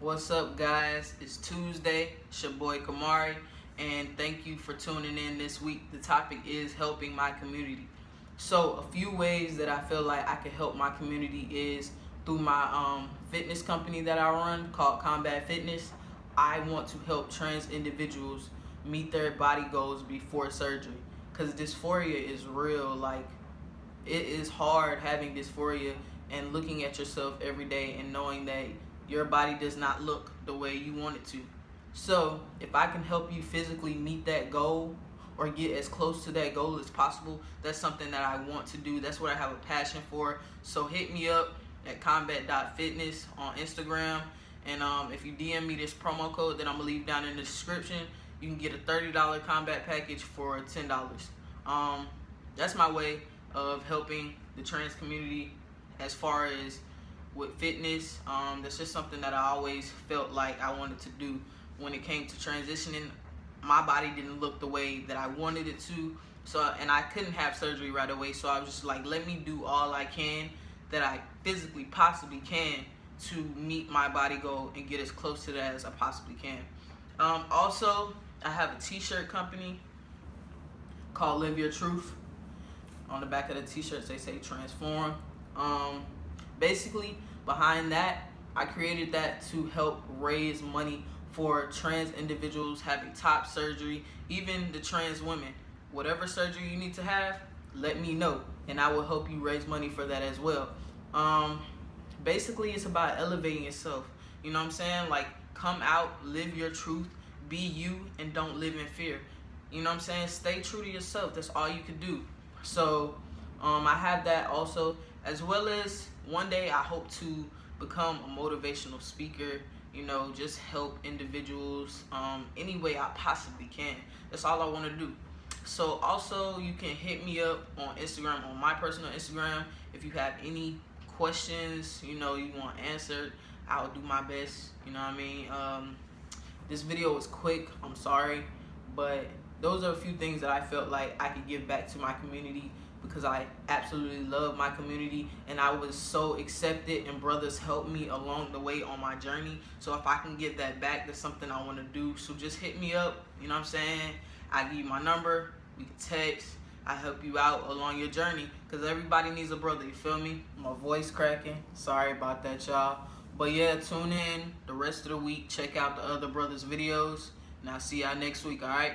What's up, guys? It's Tuesday. It's your boy K'Omari, and thank you for tuning in this week. The topic is helping my community. So, a few ways that I feel like I can help my community is through my um, fitness company that I run called Kombat Fitness. I want to help trans individuals meet their body goals before surgery because dysphoria is real. Like, it is hard having dysphoria and looking at yourself every day and knowing that your body does not look the way you want it to. So, if I can help you physically meet that goal or get as close to that goal as possible, that's something that I want to do. That's what I have a passion for. So, hit me up at KOMBAT.fitness on Instagram. And um, if you DM me this promo code that I'm going to leave down in the description, you can get a $30 combat package for $10. Um, that's my way of helping the trans community as far as with fitness. Um, that's just something that I always felt like I wanted to do when it came to transitioning. My body didn't look the way that I wanted it to. So, and I couldn't have surgery right away. So I was just like, let me do all I can that I physically possibly can to meet my body goal and get as close to that as I possibly can. Um, also, I have a t-shirt company called Live Your Truth. On the back of the t-shirts, they say transform. Um, basically, behind that, I created that to help raise money for trans individuals having top surgery, even the trans women. Whatever surgery you need to have, let me know, and I will help you raise money for that as well. Um, basically, it's about elevating yourself. You know what I'm saying? Like, come out, live your truth, be you, and don't live in fear. You know what I'm saying? Stay true to yourself. That's all you can do. So, um, I have that also as well as one day I hope to become a motivational speaker, you know, just help individuals um, any way I possibly can. That's all I want to do. So also you can hit me up on Instagram, on my personal Instagram, if you have any questions, you know, you want answered, I'll do my best, you know what I mean? Um, this video was quick, I'm sorry, but those are a few things that I felt like I could give back to my community because I absolutely love my community and I was so accepted and brothers helped me along the way on my journey. So if I can give that back, that's something I want to do. So just hit me up, you know what I'm saying? I give you my number, we can text, I help you out along your journey because everybody needs a brother, you feel me? My voice cracking, sorry about that y'all. But yeah, tune in the rest of the week, check out the other brothers videos, and I'll see y'all next week, alright?